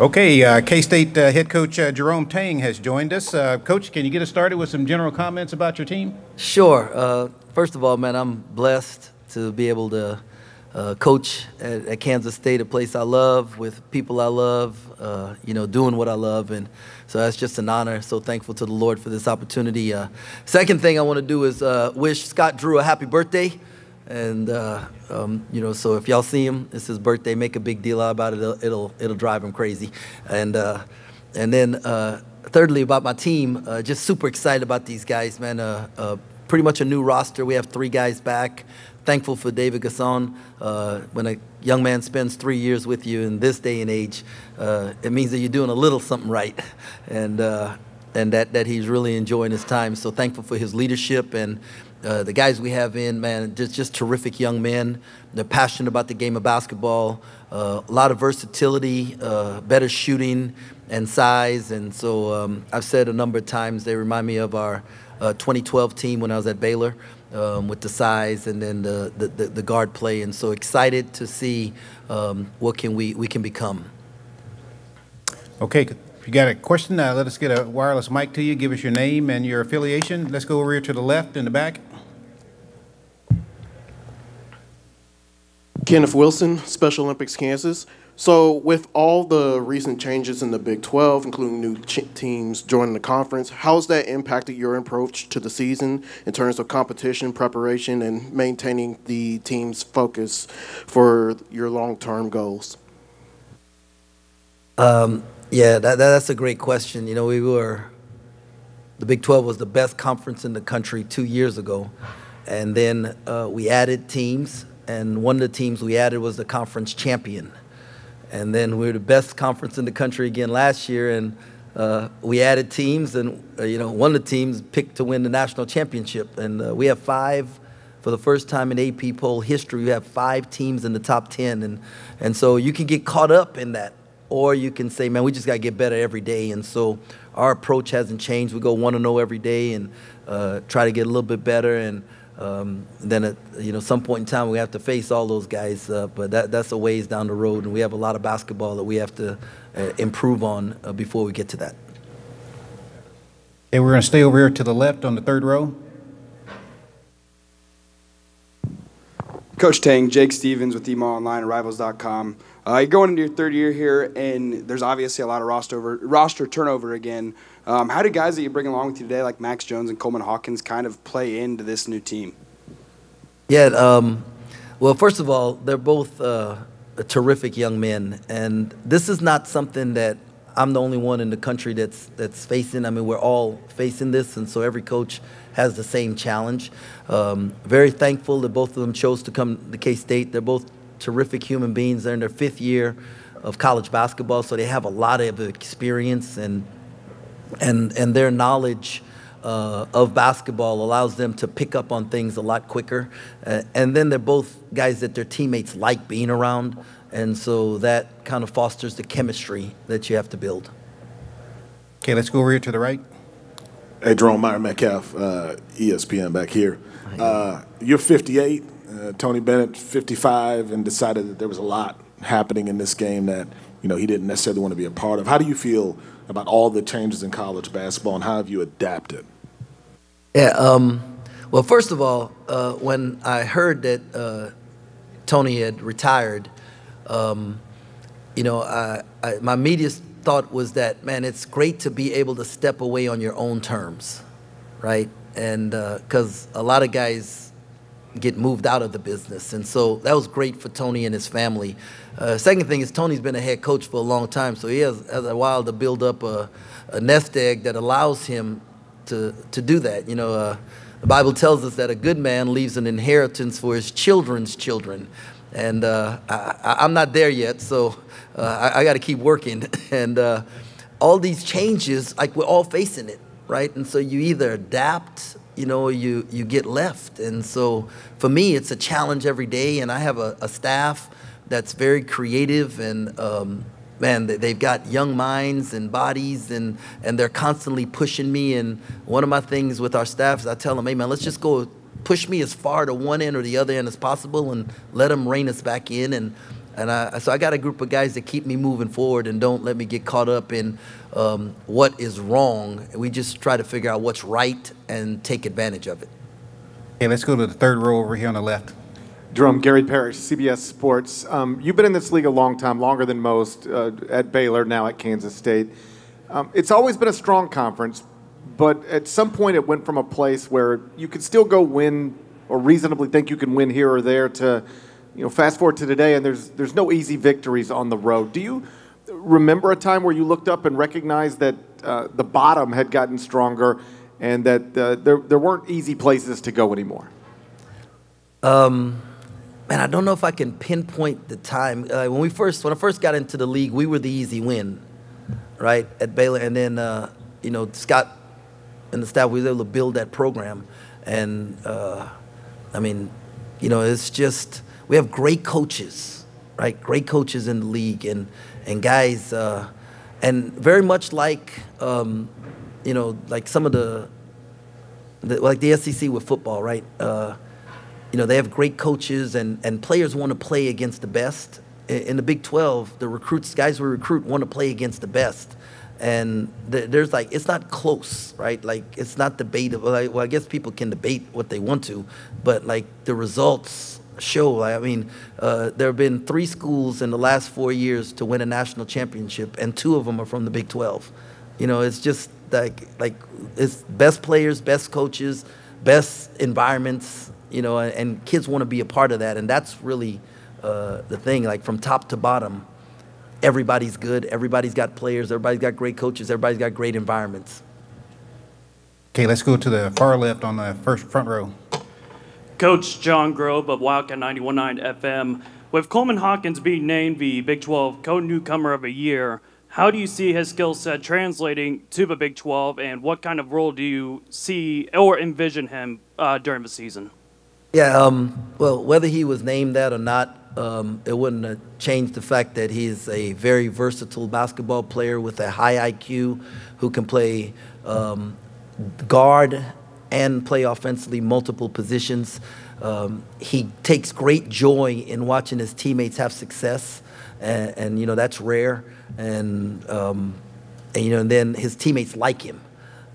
Okay, uh, K-State uh, head coach uh, Jerome Tang has joined us. Uh, coach, can you get us started with some general comments about your team? Sure. Uh, first of all, man, I'm blessed to be able to uh, coach at, at, Kansas State, a place I love, with people I love, you know, doing what I love, and so that's just an honor. So thankful to the Lord for this opportunity. second thing I want to do is wish Scott Drew a happy birthday. And uh, um, you know, so if y'all see him, it's his birthday. Make a big deal about it. It'll it'll, it'll drive him crazy. And uh, and then uh, thirdly, about my team, uh, just super excited about these guys, man. Uh, pretty much a new roster. We have three guys back. Thankful for David N'Guessan. when a young man spends three years with you in this day and age, it means that you're doing a little something right, and and that that he's really enjoying his time. So thankful for his leadership and uh, the guys we have in, man, just, just terrific young men. They're passionate about the game of basketball, uh, a lot of versatility, uh, better shooting and size. And so um, I've said a number of times they remind me of our uh, 2012 team when I was at Baylor um, with the size and then the, the, the, guard play. And so excited to see um, what can we, we can become. Okay, if you got a question, uh, let us get a wireless mic to you. Give us your name and your affiliation. Let's go over here to the left in the back. Kenneth Wilson, Special Olympics Kansas. So, with all the recent changes in the Big 12, including new teams joining the conference, how has that impacted your approach to the season in terms of competition, preparation, and maintaining the team's focus for your long term goals? Um, yeah, that, that's a great question. You know, we were, the Big 12 was the best conference in the country two years ago. And then uh, we added teams and one of the teams we added was the conference champion. And then we were the best conference in the country again last year, and uh, we added teams, and uh, you know one of the teams picked to win the national championship. And uh, we have five, for the first time in AP poll history, we have five teams in the top ten, and and so you can get caught up in that, or you can say, man, we just got to get better every day. And so our approach hasn't changed. We go one to zero every day and uh, try to get a little bit better and. Um, then at you know some point in time we have to face all those guys, uh, but that, that's a ways down the road, and we have a lot of basketball that we have to uh, improve on uh, before we get to that. Okay, we're going to stay over here to the left on the third row. Coach Tang, Jake Stevens with EMAW Online, Rivals.com. Uh, you're going into your third year here, and there's obviously a lot of roster over, roster turnover again. Um, how do guys that you bring along with you today, like Max Jones and Coleman Hawkins, kind of play into this new team? Yeah, um, well, first of all, they're both uh, terrific young men, and this is not something that I'm the only one in the country that's that's facing. I mean, we're all facing this, and so every coach has the same challenge. Um, very thankful that both of them chose to come to K State. They're both terrific human beings. They're in their fifth year of college basketball, so they have a lot of experience and and and their knowledge uh, of basketball allows them to pick up on things a lot quicker. Uh, and then they're both guys that their teammates like being around, and so that kind of fosters the chemistry that you have to build. Okay, let's go over here to the right. Hey, Jerome Myron Medcalf, uh, ESPN back here. Uh, you're 58 uh, Tony Bennett 55 and decided that there was a lot happening in this game that you know he didn't necessarily want to be a part of. How do you feel about all the changes in college basketball and how have you adapted? Yeah. Um, well, first of all, uh, when I heard that uh, Tony had retired, um, you know, I, I, my immediate thought was that man, it's great to be able to step away on your own terms, right? And because uh, a lot of guys get moved out of the business. And so that was great for Tony and his family. Uh, second thing is Tony's been a head coach for a long time, so he has, has a while to build up a, a, nest egg that allows him to, to do that. You know, uh, the Bible tells us that a good man leaves an inheritance for his children's children. And uh, I, am not there yet, so uh, I, I got to keep working. and uh, all these changes, like we're all facing it, right? And so you either adapt you know, you, you get left. And so for me, it's a challenge every day. And I have a, a staff that's very creative and, um, man, they've got young minds and bodies and, and they're constantly pushing me. And one of my things with our staff is I tell them, hey, man, let's just go push me as far to one end or the other end as possible and let them rein us back in. And And I, so I got a group of guys that keep me moving forward and don't let me get caught up in um, what is wrong. We just try to figure out what's right and take advantage of it. Okay, let's go to the third row over here on the left. Jerome, Gary Parrish, CBS Sports. Um, you've been in this league a long time, longer than most, uh, at Baylor, now at Kansas State. Um, it's always been a strong conference, but at some point it went from a place where you could still go win or reasonably think you can win here or there to, you know, fast forward to today and there's there's no easy victories on the road. Do you remember a time where you looked up and recognized that uh, the bottom had gotten stronger and that uh, there there weren't easy places to go anymore? Um, man, I don't know if I can pinpoint the time. Uh, when we first when I first got into the league, we were the easy win, right at Baylor, and then uh, you know Scott and the staff we was able to build that program, and uh, I mean, you know, it's just we have great coaches, right? Great coaches in the league, and and guys, uh, and very much like um, you know, like some of the, the like the SEC with football, right? You know, they have great coaches and, and players want to play against the best. In, the Big 12, the recruits, guys we recruit want to play against the best. And th- there's like, it's not close, right? Like, it's not debatable. Well, I guess people can debate what they want to, but like the results show. I mean, uh, there have been three schools in the last four years to win a national championship, and two of them are from the Big 12. You know, it's just like, like it's best players, best coaches, best environments, you know, and kids want to be a part of that, and that's really uh, the thing. Like from top to bottom, everybody's good. Everybody's got players. Everybody's got great coaches. Everybody's got great environments. Okay, let's go to the far left on the first front row. Coach John Grove of Wildcat 91.9 FM. With Coleman Hawkins being named the Big 12 co-newcomer of the year, how do you see his skill set translating to the Big 12, and what kind of role do you see or envision him uh, during the season? Yeah, um, well, whether he was named that or not, um, it wouldn't have changed the fact that he's a very versatile basketball player with a high IQ who can play um, guard and play offensively multiple positions. Um, he takes great joy in watching his teammates have success, and, and you know that's rare. And, um, and you know, and then his teammates like him.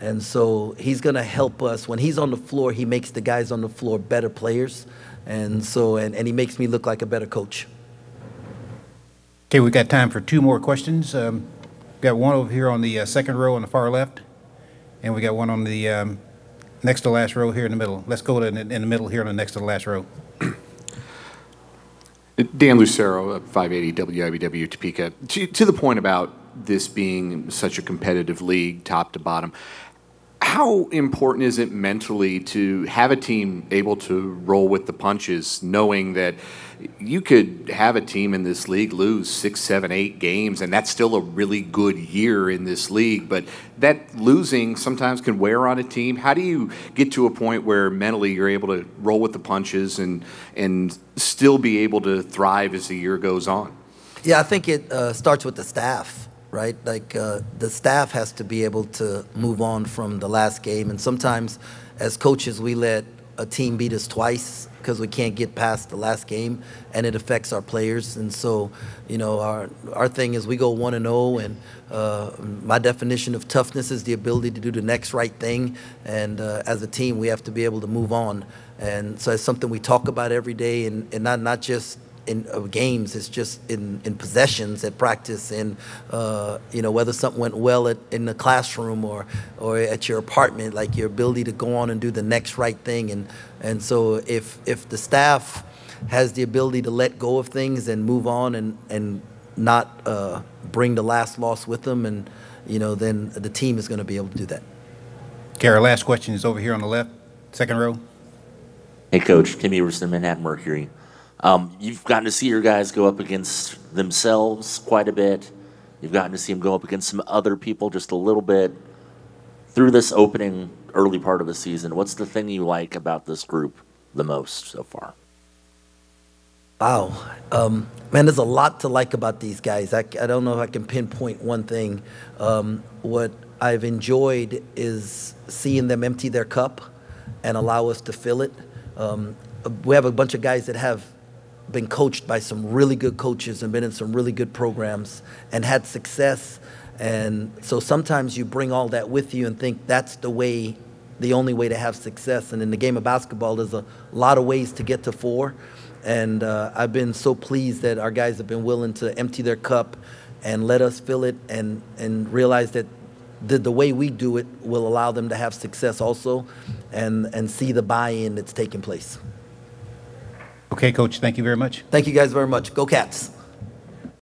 And so he's going to help us. When he's on the floor, he makes the guys on the floor better players. And so, and, and he makes me look like a better coach. Okay, we've got time for two more questions. Um, got one over here on the uh, second row on the far left, and we got one on the um, next to last row here in the middle. Let's go to in, in the middle here on the next to the last row. Dan Lucero of 580 WIBW Topeka. To, to the point about this being such a competitive league, top to bottom, how important is it mentally to have a team able to roll with the punches, knowing that you could have a team in this league lose six, seven, eight games, and that's still a really good year in this league. But that losing sometimes can wear on a team. How do you get to a point where mentally you're able to roll with the punches and and still be able to thrive as the year goes on? Yeah, I think it uh, starts with the staff right? Like uh, the staff has to be able to move on from the last game, and sometimes as coaches we let a team beat us twice because we can't get past the last game, and it affects our players. And so, you know, our our thing is we go one and zero, oh, and uh, my definition of toughness is the ability to do the next right thing. And uh, as a team, we have to be able to move on. And so it's something we talk about every day, and, and not not just in of games. It's just in, in possessions at practice, and uh, you know whether something went well at, in the classroom or or at your apartment, like your ability to go on and do the next right thing. And and so if if the staff has the ability to let go of things and move on and and not uh, bring the last loss with them, and you know then the team is going to be able to do that. Okay, our last question is over here on the left, second row. Hey, Coach. Tim Everson, Manhattan Mercury. Um, you've gotten to see your guys go up against themselves quite a bit. You've gotten to see them go up against some other people just a little bit. Through this opening early part of the season, what's the thing you like about this group the most so far? Wow. Um, man, there's a lot to like about these guys. I, I don't know if I can pinpoint one thing. Um, what I've enjoyed is seeing them empty their cup and allow us to fill it. Um, we have a bunch of guys that have been coached by some really good coaches and been in some really good programs and had success. And so sometimes you bring all that with you and think that's the way, the only way to have success. And in the game of basketball, there's a lot of ways to get to four. And uh, I've been so pleased that our guys have been willing to empty their cup and let us fill it and, and realize that the, the way we do it will allow them to have success also and, and see the buy-in that's taking place. Okay, Coach, thank you very much. Thank you guys very much. Go Cats.